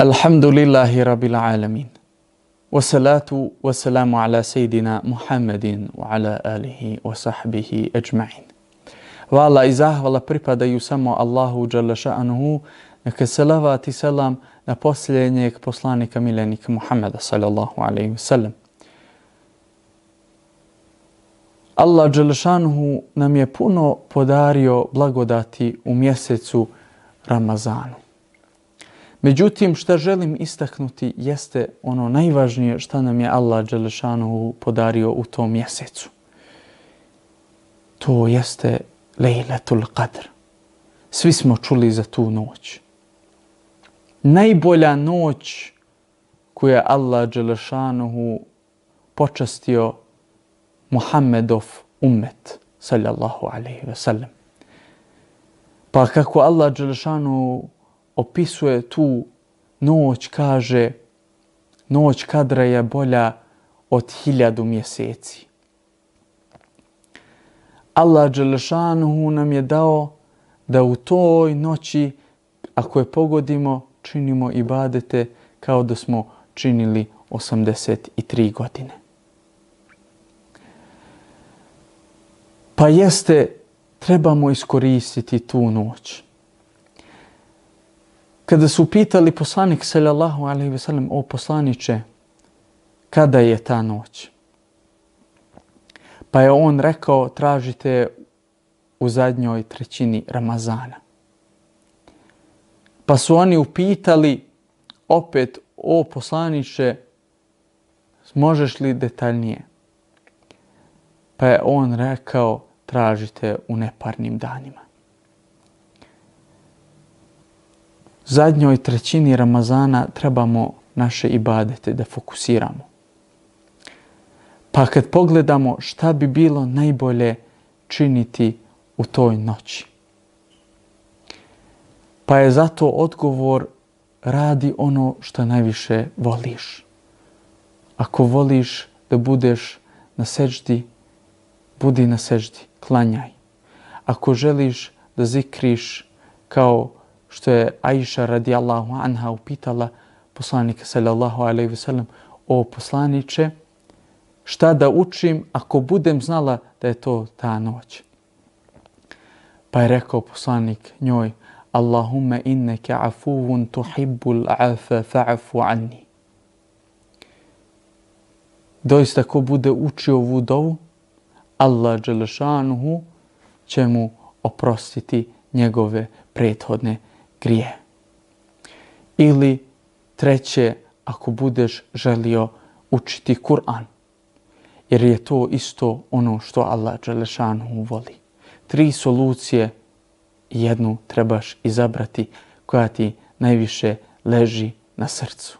Alhamdulillahi Rabbil Alamin. Wa salatu wa salamu ala Sayyidina Muhammedin wa ala alihi wa sahbihi ajma'in. Hvala i zahvala pripadaju samo Allahu Jalla Sha'anuhu neka salavat i salam na posljednjeg poslanika milenika Muhammeda sallallahu alaihi wasallam Allah Jalla Sha'anuhu nam je puno podario blagodati u mjesecu Ramazanu. Međutim, šta želim istaknuti jeste ono najvažnije šta nam je Allah Đelešanu podario u tom mjesecu. To jeste Lejletul Qadr. Svi smo čuli za tu noć. Najbolja noć koju je Allah Đelešanu počastio Muhammedov ummet, sallallahu alaihi ve sellem. Pa kako Allah Đelešanu opisuje tu noć, kaže noć kadra je bolja od hiljadu mjeseci. Allah Đelešanuhu nam je dao da u toj noći, ako je pogodimo, činimo ibadete kao da smo činili 83 godine. Pa jeste, trebamo iskoristiti tu noć. Kada su pitali poslanik sallallahu alejhi ve sellem o poslanice kada je ta noć? Pa je on rekao tražite u zadnjoj trećini Ramazana. Pa su oni upitali opet o poslanice možeš li detaljnije? Pa je on rekao tražite u neparnim danima. Zadnjoj trećini Ramazana trebamo naše ibadete da fokusiramo. Pa kad pogledamo šta bi bilo najbolje činiti u toj noći. Pa je zato odgovor radi ono što najviše voliš. Ako voliš da budeš na seždi, budi na seždi, klanjaj. Ako želiš da zikriš kao što je Aisha radijallahu anha upitala poslanika sallallahu alaihi sellem o poslaniče, šta da učim ako budem znala da je to ta noć. Pa je rekao poslanik njoj, Allahumma inneke afuvun tuhibbul afa fa'afu anni. Doista ko bude učio ovu dovu, Allah Đelešanuhu će mu oprostiti njegove prethodne grije. Ili treće, ako budeš želio učiti Kur'an, jer je to isto ono što Allah Đelešanu voli. Tri solucije, jednu trebaš izabrati koja ti najviše leži na srcu.